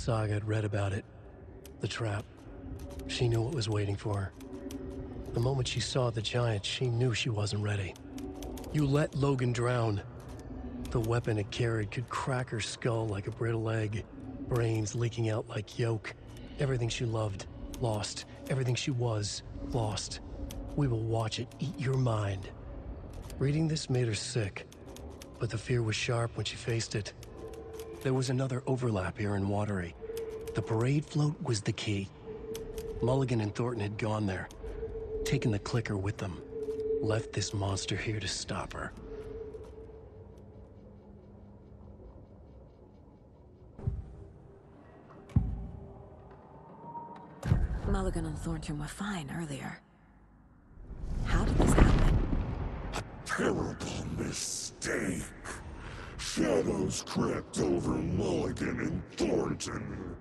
Saga had read about it. The trap. She knew what was waiting for her. The moment she saw the giant, she knew she wasn't ready. You let Logan drown. The weapon it carried could crack her skull like a brittle egg, brains leaking out like yolk. Everything she loved, lost. Everything she was, lost. We will watch it eat your mind. Reading this made her sick, but the fear was sharp when she faced it. There was another overlap here in Watery. The parade float was the key. Mulligan and Thornton had gone there, taken the clicker with them, left this monster here to stop her. Mulligan and Thornton were fine earlier. How did this happen? A terrible mistake. Shadows crept over Mulligan and Thornton.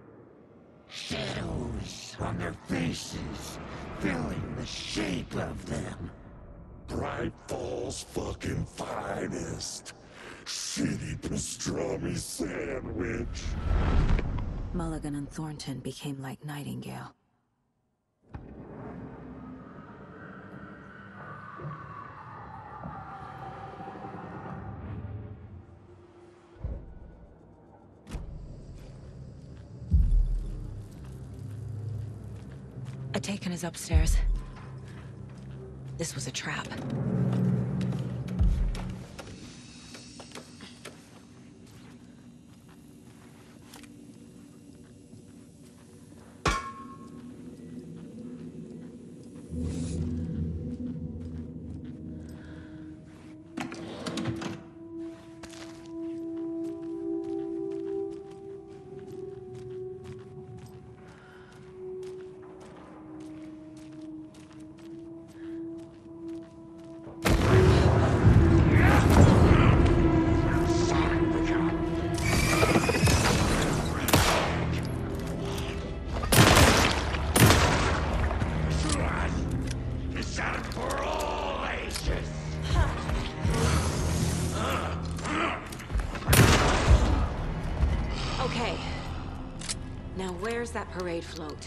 Shadows on their faces, filling the shape of them. Bright Falls fucking finest. Shitty pastrami sandwich. Mulligan and Thornton became like Nightingale. Atakan is upstairs. This was a trap. That parade float?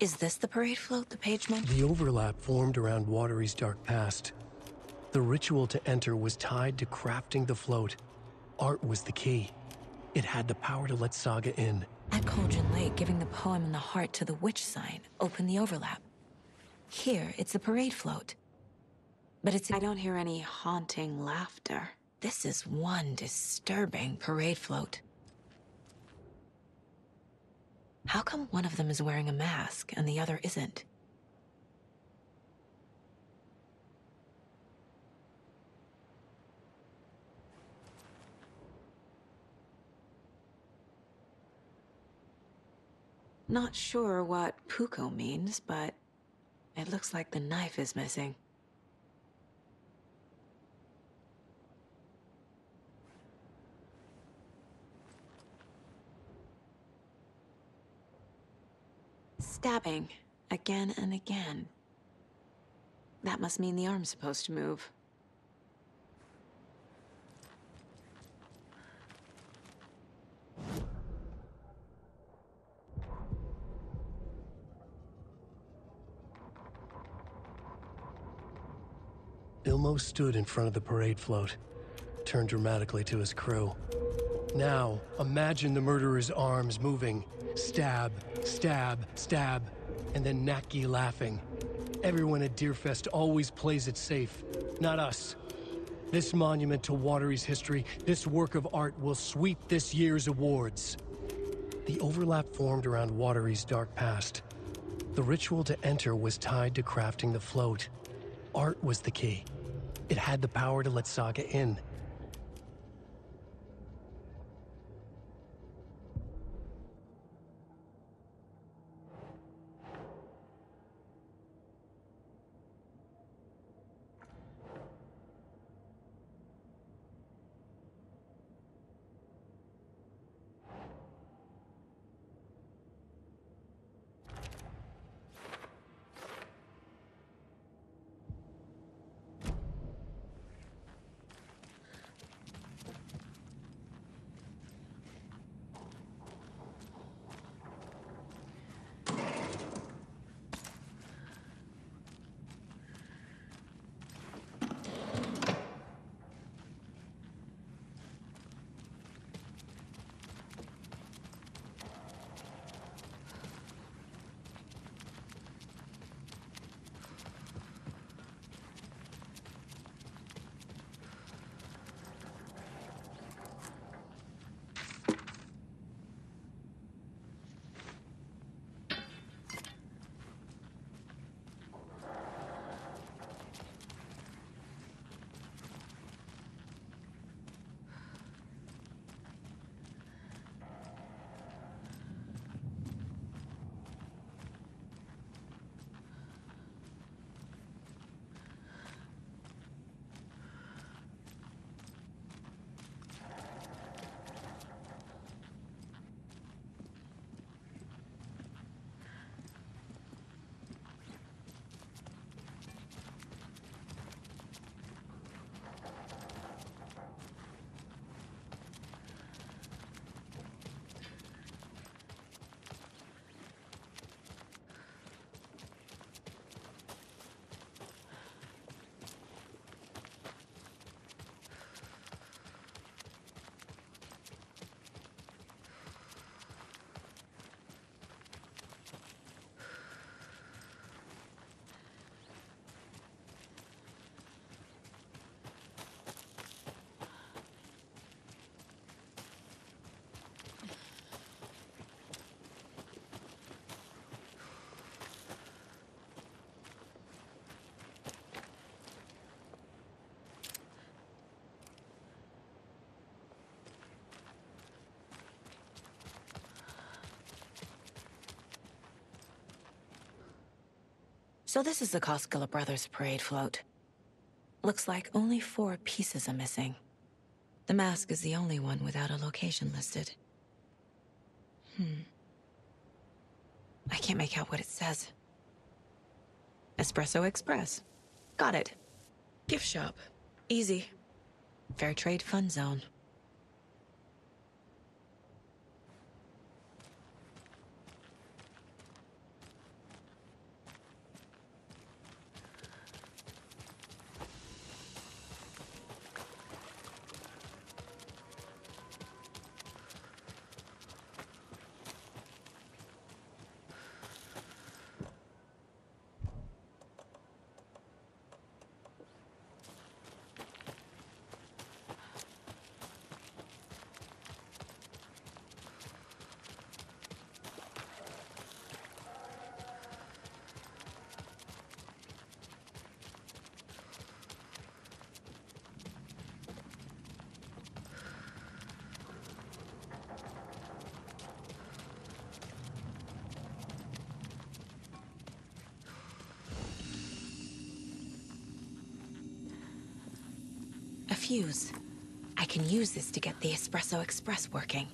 Is this the parade float the page mentioned? The overlap formed around Watery's dark past. The ritual to enter was tied to crafting the float. Art was the key. It had the power to let Saga in. At Cauldron Lake, giving the poem and the heart to the witch sign opened the overlap. Here, it's the parade float. But it's- I don't hear any haunting laughter. This is one disturbing parade float. How come one of them is wearing a mask and the other isn't? Not sure what Puukko means, but it looks like the knife is missing. Stabbing, again and again. That must mean the arm's supposed to move. Ilmo stood in front of the parade float, turned dramatically to his crew. Now, imagine the murderer's arms moving. Stab, stab, stab, and then Naki laughing. Everyone at Deerfest always plays it safe, not us. This monument to Watery's history, this work of art will sweep this year's awards. The overlap formed around Watery's dark past. The ritual to enter was tied to crafting the float. Art was the key. It had the power to let Saga in. So this is the Koskela Brothers parade float. Looks like only four pieces are missing. The mask is the only one without a location listed. Hmm. I can't make out what it says. Espresso Express. Got it. Gift shop. Easy. Fair trade fun zone. fuse. I can use this to get the Espresso Express working.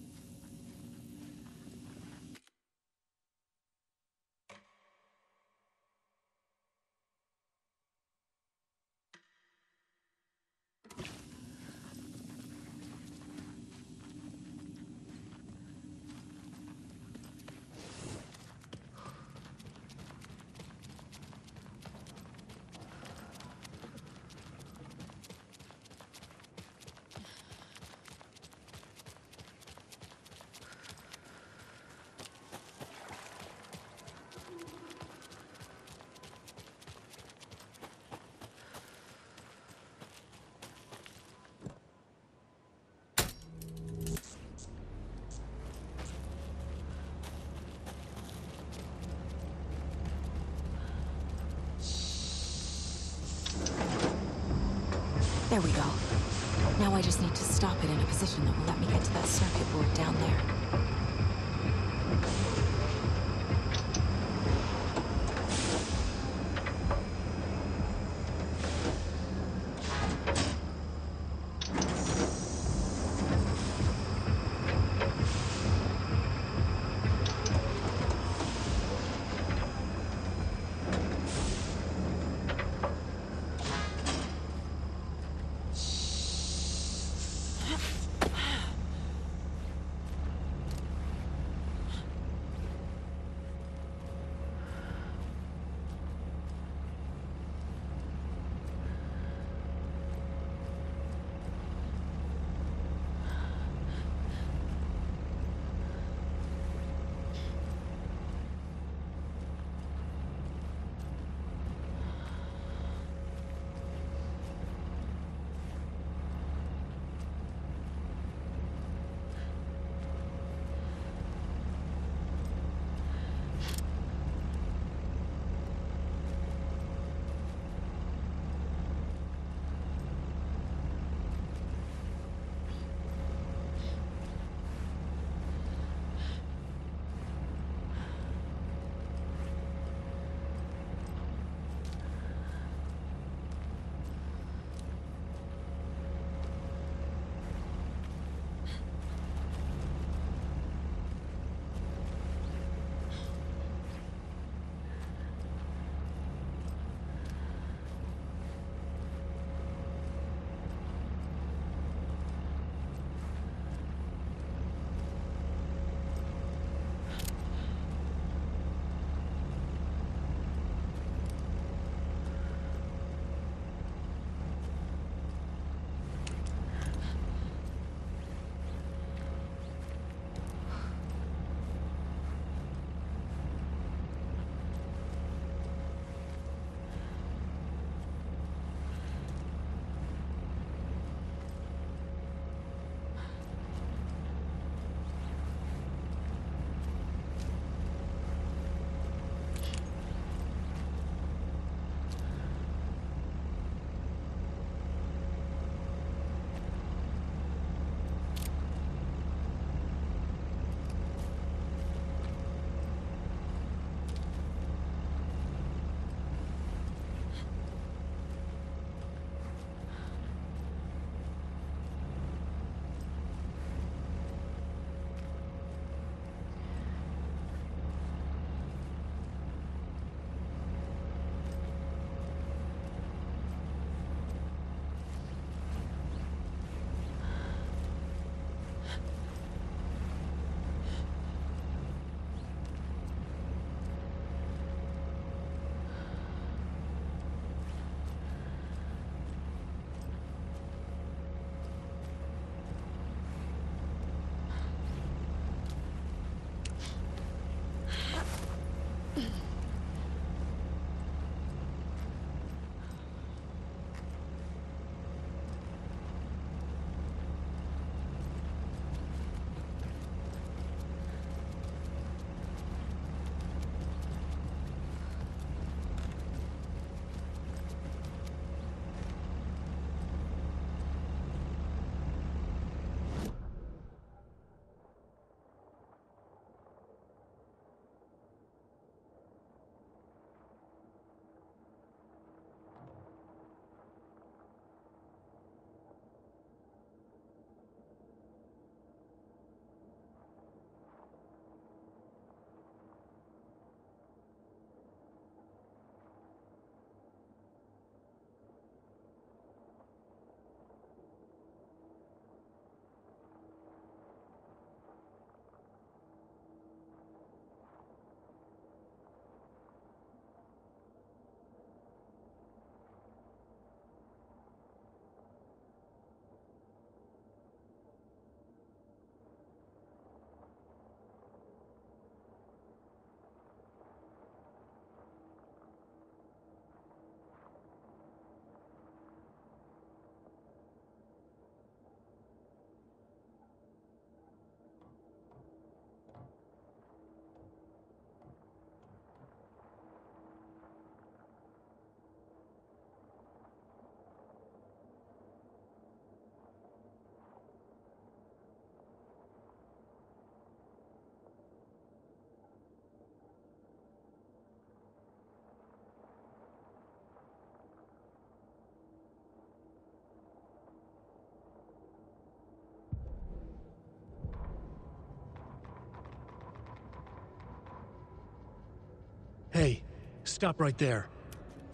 Stop right there.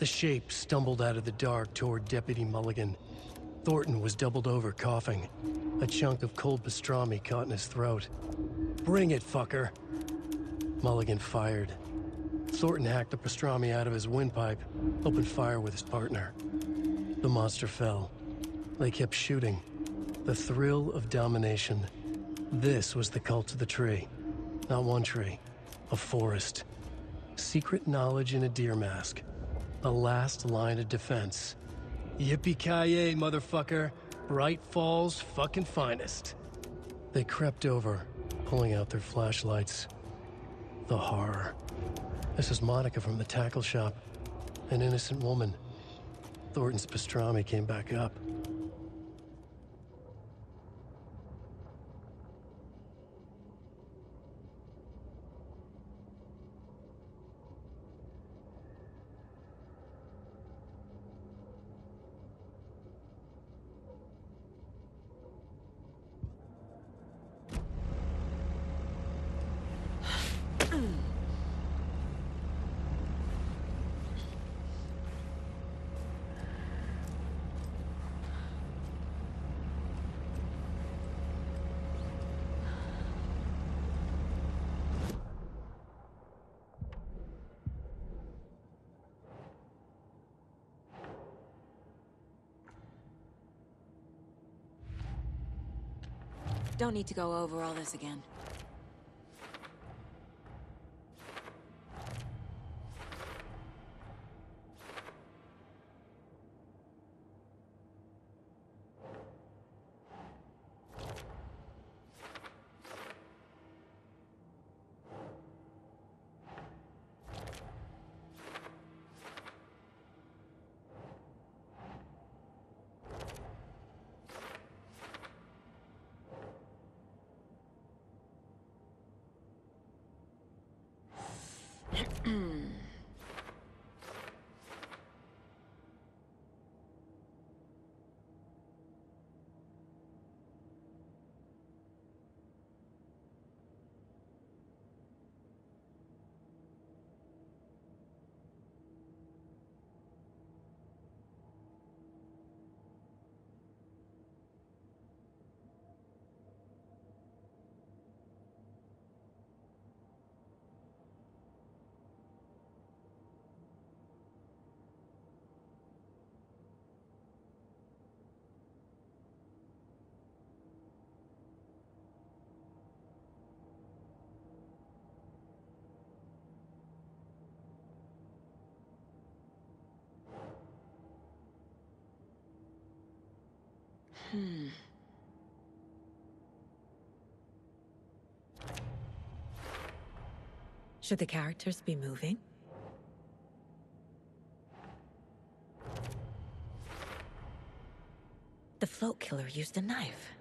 The shape stumbled out of the dark toward Deputy Mulligan. Thornton was doubled over, coughing. A chunk of cold pastrami caught in his throat. Bring it, fucker! Mulligan fired. Thornton hacked the pastrami out of his windpipe, opened fire with his partner. The monster fell. They kept shooting. The thrill of domination. This was the cult of the tree. Not one tree, a forest. Secret knowledge in a deer mask. The last line of defense. Yippee-ki-yay, motherfucker. Bright Falls fucking finest. They crept over, pulling out their flashlights. The horror. This is Monica from the tackle shop. An innocent woman. Thornton's pastrami came back up. Don't need to go over all this again. Hmm. Should the characters be moving? The float killer used a knife.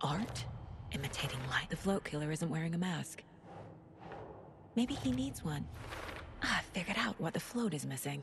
Art? Imitating light. The float killer isn't wearing a mask. Maybe he needs one. Ah, I figured out what the float is missing.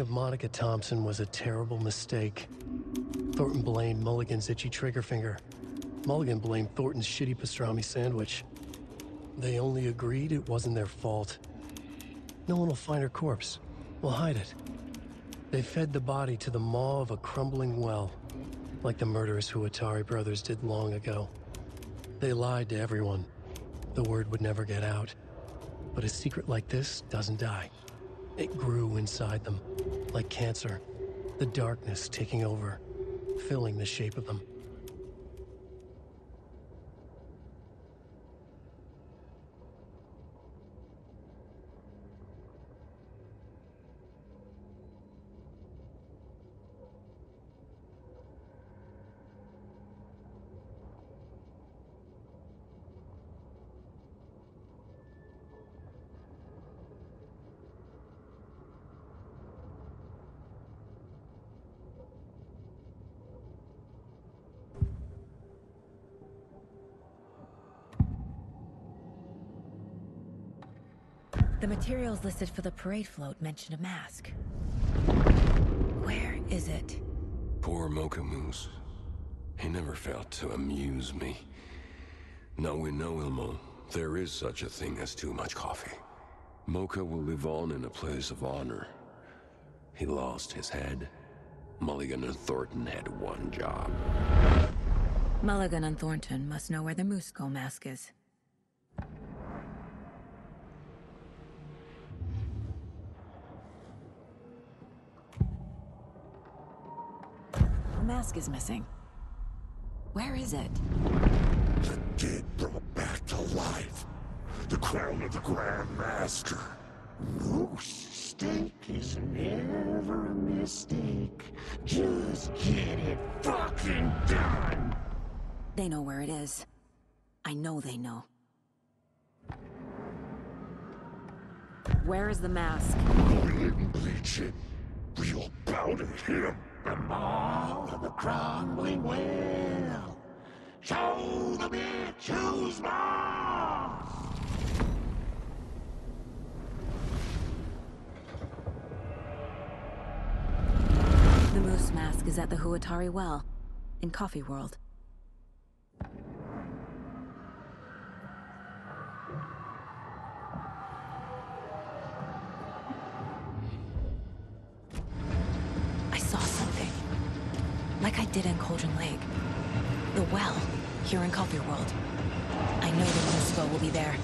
Of Monica Thompson was a terrible mistake. Thornton blamed Mulligan's itchy trigger finger. Mulligan blamed Thornton's shitty pastrami sandwich. They only agreed it wasn't their fault. No one will find her corpse. We'll hide it. They fed the body to the maw of a crumbling well, like the murderous Huatari brothers did long ago. They lied to everyone. The word would never get out. But a secret like this doesn't die. It grew inside them, like cancer, the darkness taking over, filling the shape of them. The materials listed for the parade float mention a mask. Where is it? Poor Mocha Moose. He never failed to amuse me. Now we know, Ilmo, there is such a thing as too much coffee. Mocha will live on in a place of honor. He lost his head. Mulligan and Thornton had one job. Mulligan and Thornton must know where the Moose Skull mask is. The mask is missing. Where is it? The dead brought back to life. The crown of the Grand Master. Moose steak is never a mistake. Just get it fucking done. They know where it is. I know they know. Where is the mask? We didn't bleach it. We'll powder him. The maw of the crumbling. Show. The moose mask is at the Huatari Well, in Coffee World. Here in Coffee World. I know the skull will be there.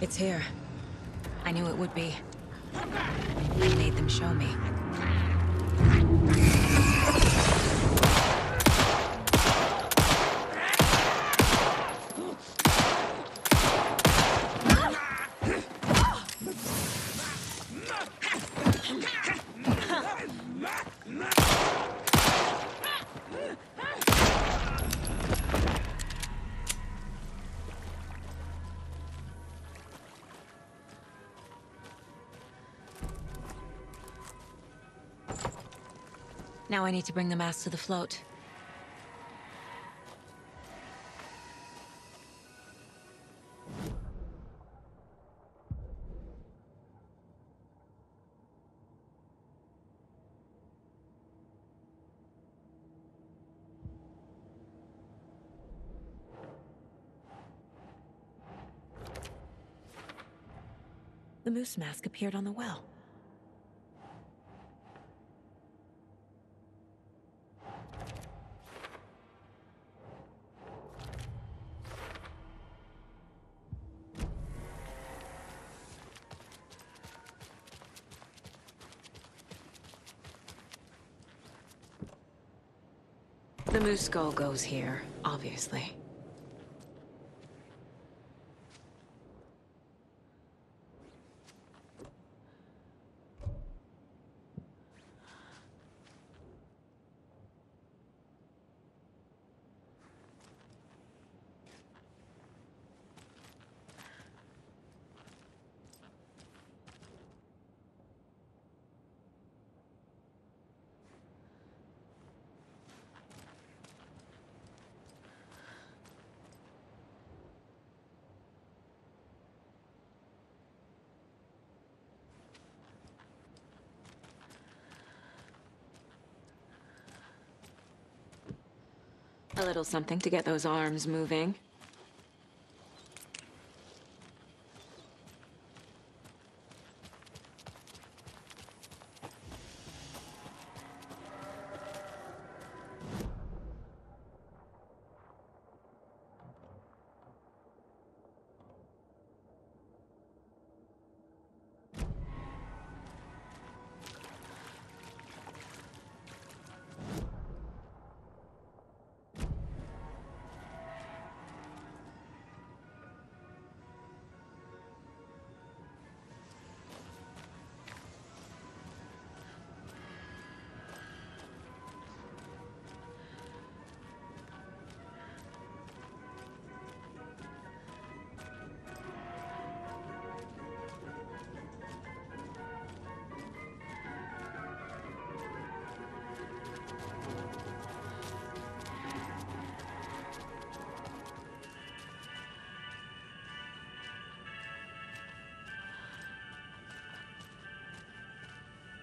It's here. I knew it would be. I made them show me. Now I need to bring the mask to the float. The moose mask appeared on the well. The moose skull goes here, obviously. Little something to get those arms moving.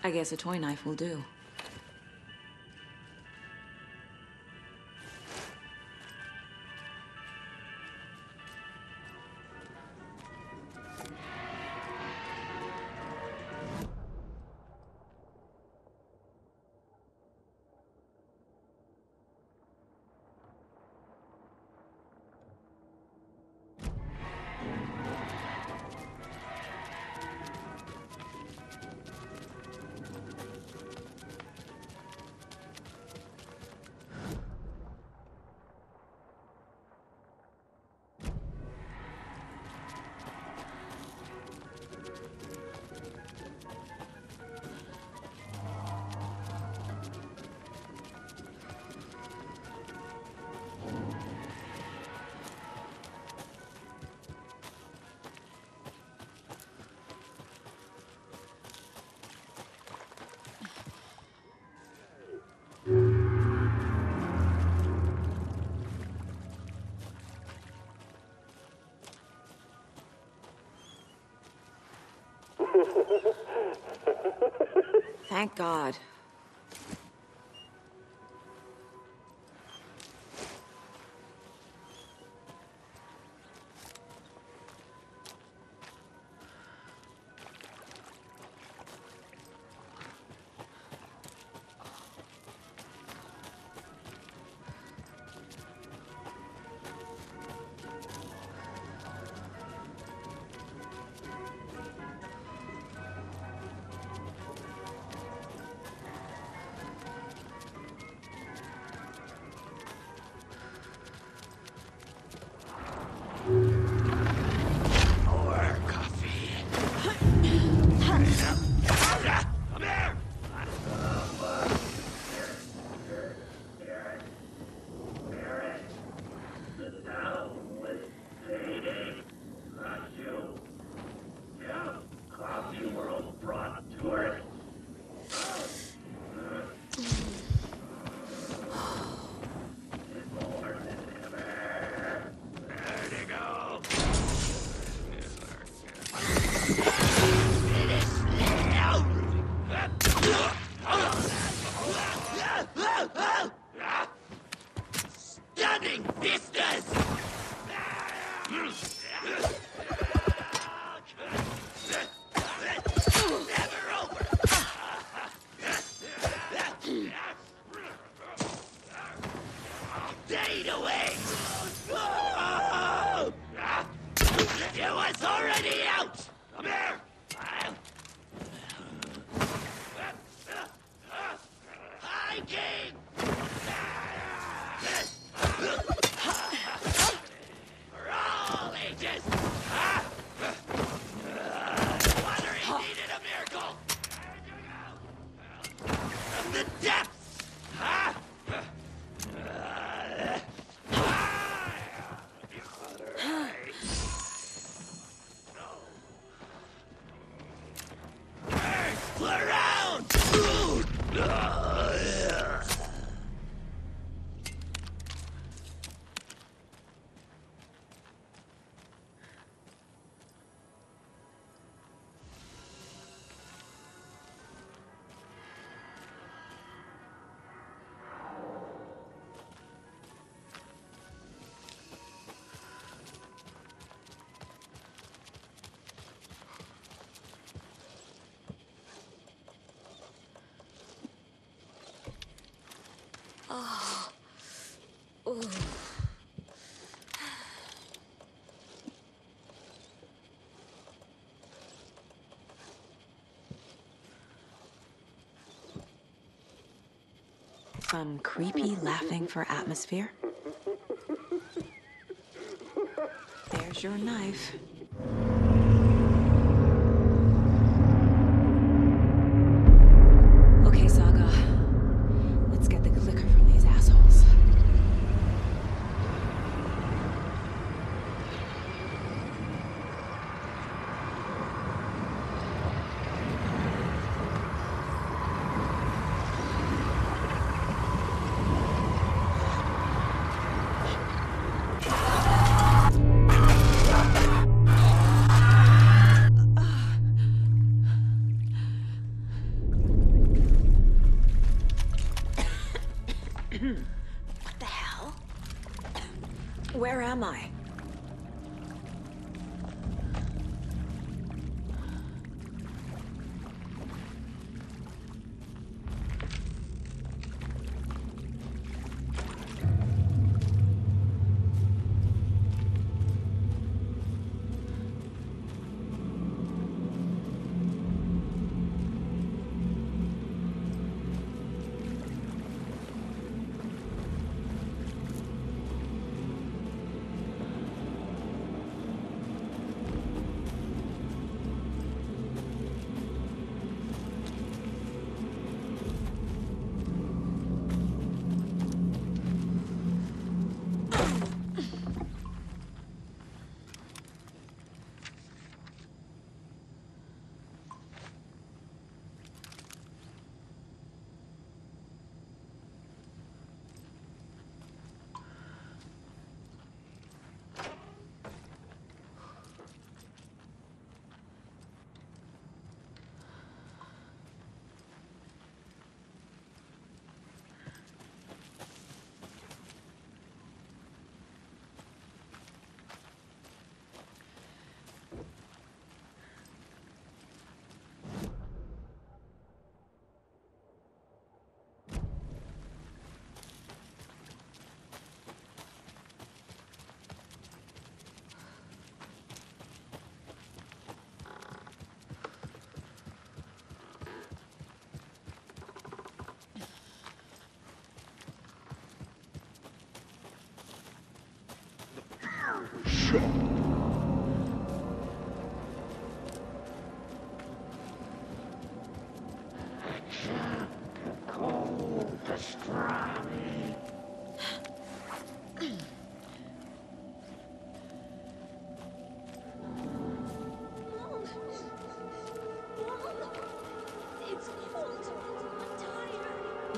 I guess a toy knife will do. Thank God. Some creepy laughing for atmosphere. There's your knife.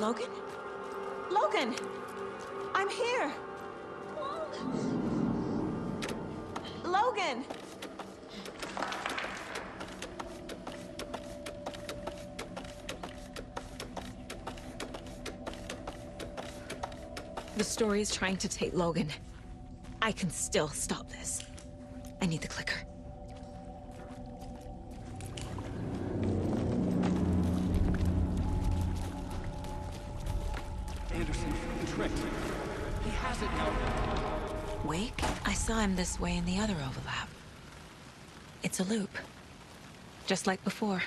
Logan? Logan! I'm here! Logan! The story is trying to take Logan. I can still stop This way in the other overlap. It's a loop. Just like before.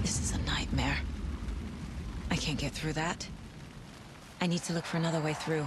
This is a nightmare. I can't get through that. I need to look for another way through.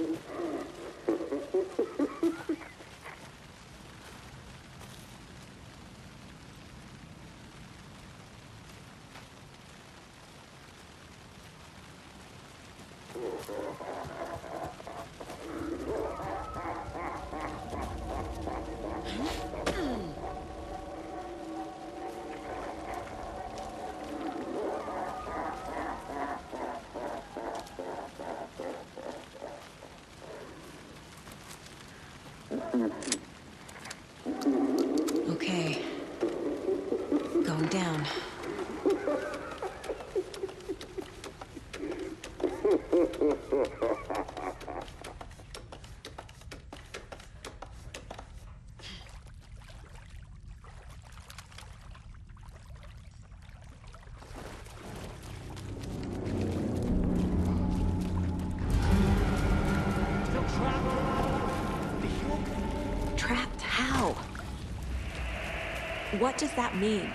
down. Trapped how? What does that mean?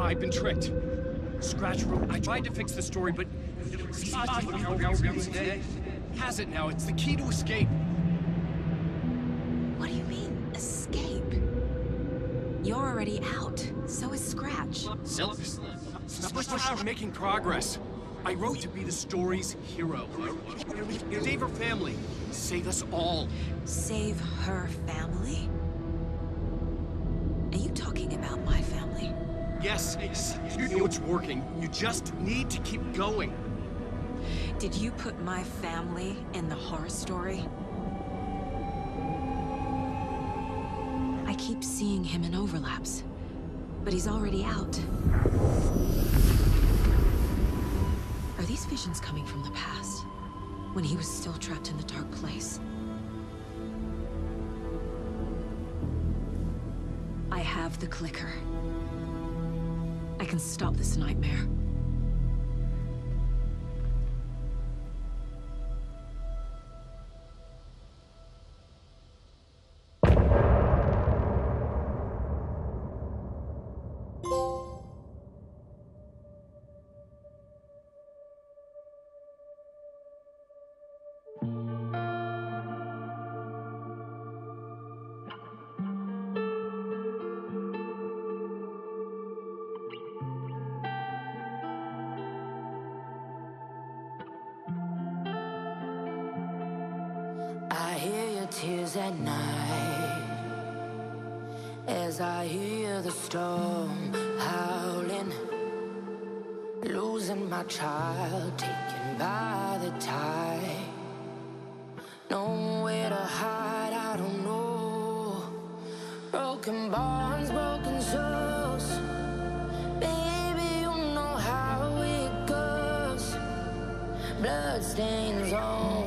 I've been tricked. Scratch wrote. I tried to fix the story, but has it now. It's the key to escape. What do you mean, escape? You're already out. So is Scratch. We're making progress. I wrote to be the story's hero. Save her family. Save us all. Save her family? Yes, yes. You know it's working. You just need to keep going. Did you put my family in the horror story? I keep seeing him in overlaps, but he's already out. Are these visions coming from the past? When he was still trapped in the dark place? I have the clicker. I can stop this nightmare. Stains on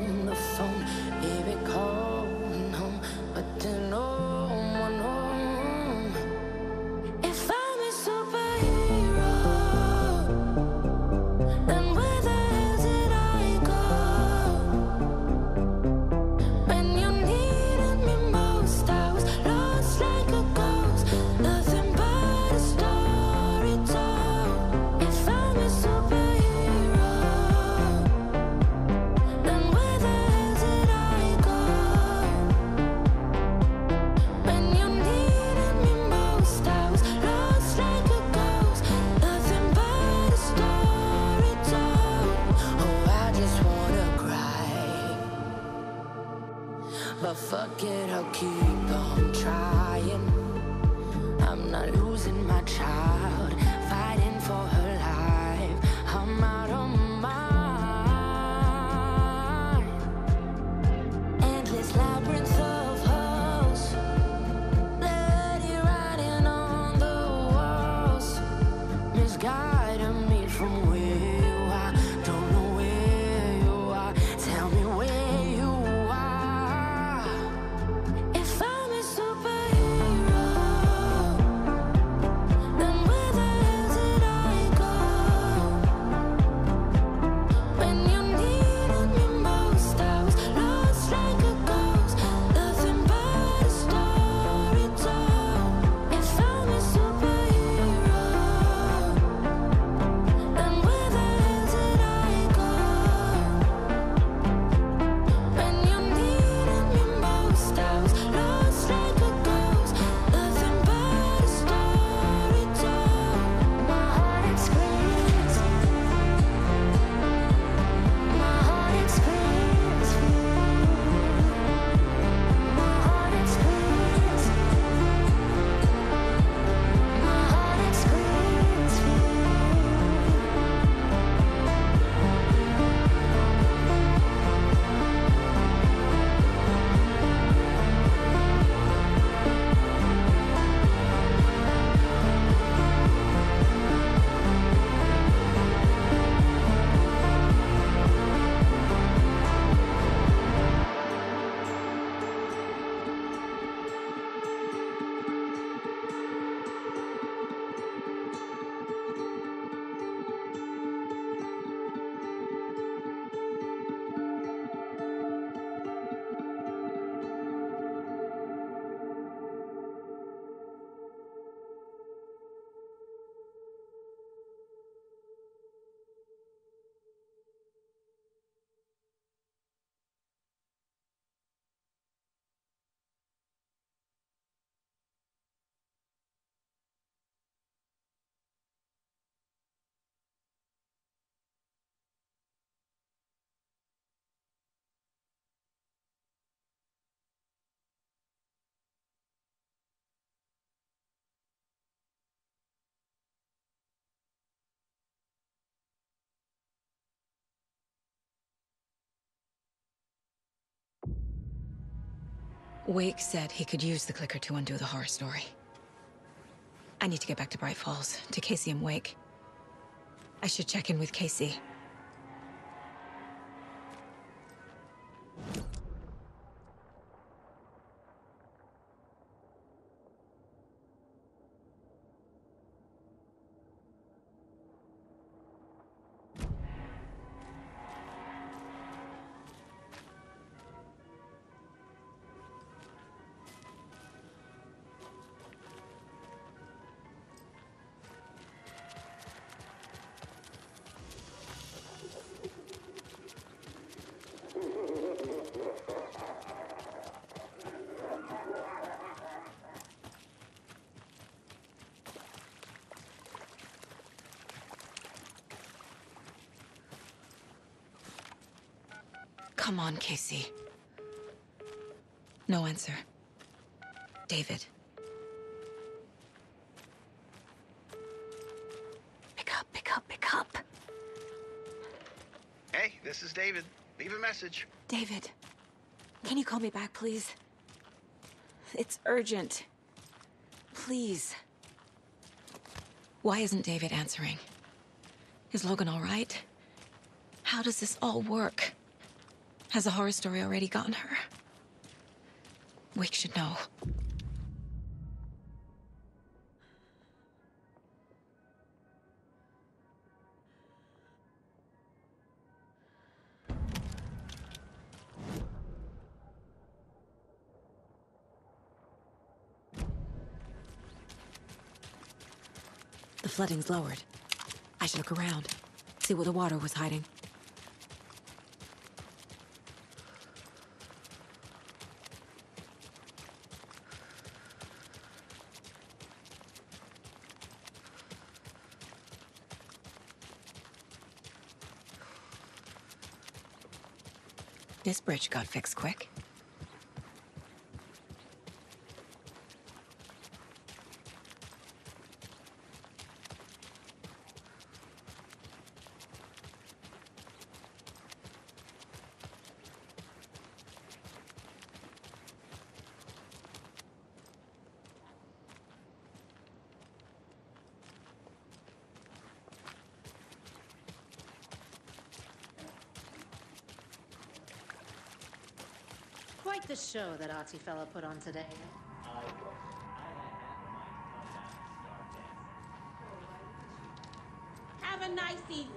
Wake said he could use the clicker to undo the horror story. I need to get back to Bright Falls, to Casey and Wake. I should check in with Casey. Come on, Casey. No answer. David. Pick up, pick up, pick up. Hey, this is David. Leave a message. David, can you call me back, please? It's urgent. Please. Why isn't David answering? Is Logan all right? How does this all work? Has the horror story already gotten her? Wake should know. The flooding's lowered. I should look around, see where the water was hiding. Bridge got fixed quick. Quite the show that artsy fella put on today. Have a nice evening.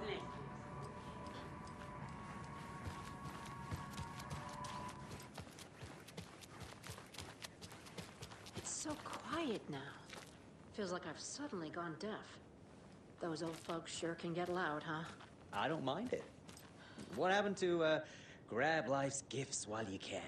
It's so quiet now. Feels like I've suddenly gone deaf. Those old folks sure can get loud, huh? I don't mind it. What happened to uh, grab life's gifts while you can?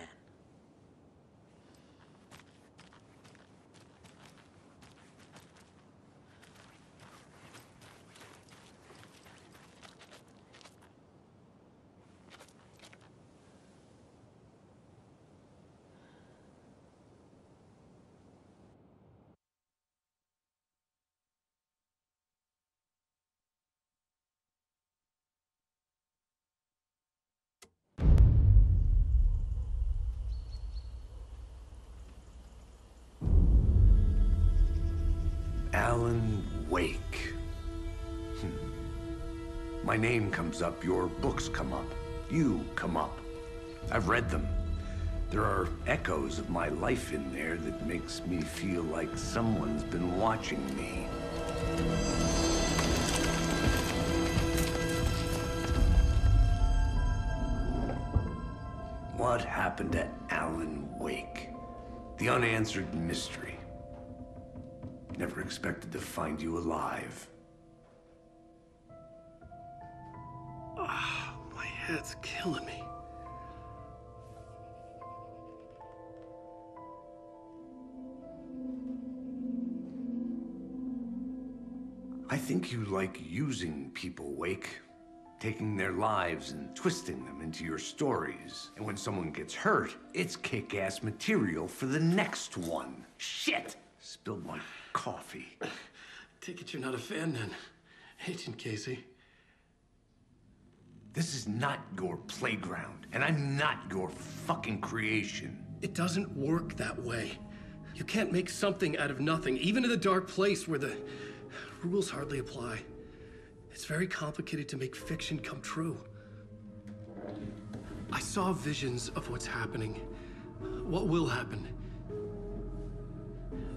Name comes up, your books come up, you come up. I've read them. There are echoes of my life in there that makes me feel like someone's been watching me. What happened to Alan Wake? The unanswered mystery. Never expected to find you alive. Head's killing me. I think you like using people, Wake. Taking their lives and twisting them into your stories. And when someone gets hurt, it's kick-ass material for the next one. Shit! Spilled my coffee. Take it you're not a fan then, Agent Casey. This is not your playground, and I'm not your fucking creation. It doesn't work that way. You can't make something out of nothing, even in the dark place where the rules hardly apply. It's very complicated to make fiction come true. I saw visions of what's happening, what will happen.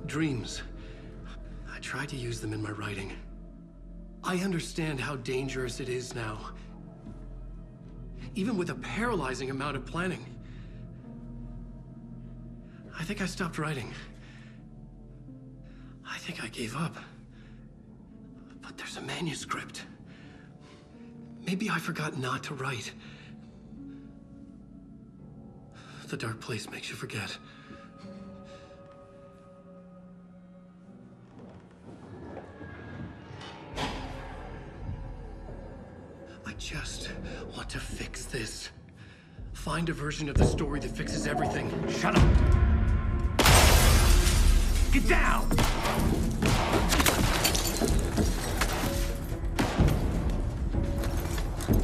Dreams. I tried to use them in my writing. I understand how dangerous it is now. Even with a paralyzing amount of planning. I think I stopped writing. I think I gave up. But there's a manuscript. Maybe I forgot not to write. The dark place makes you forget. Just want to fix this. Find a version of the story that fixes everything. Shut up! Get down!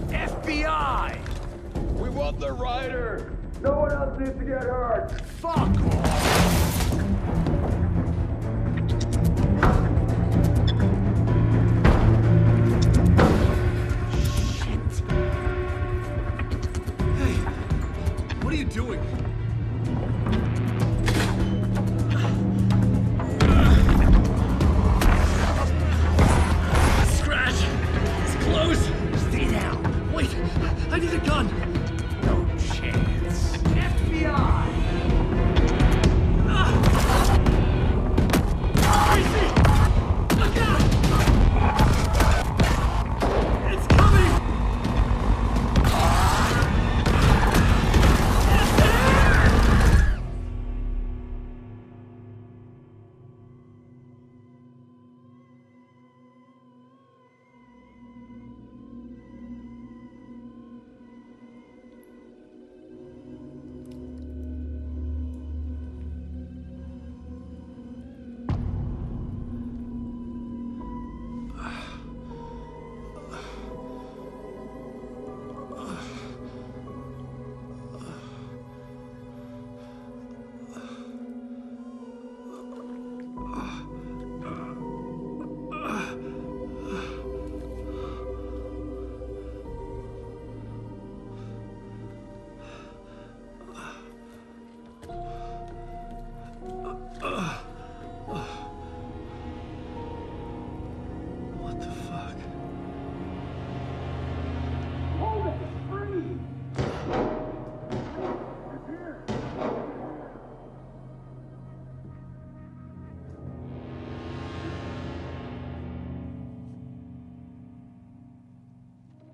FBI! We want the rider! No one else needs to get hurt! Fuck off! What are you doing?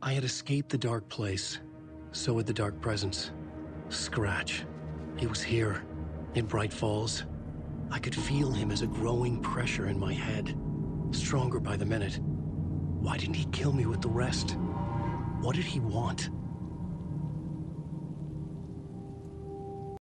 I had escaped the dark place. So had the dark presence. Scratch. He was here, in Bright Falls. I could feel him as a growing pressure in my head, stronger by the minute. Why didn't he kill me with the rest? What did he want?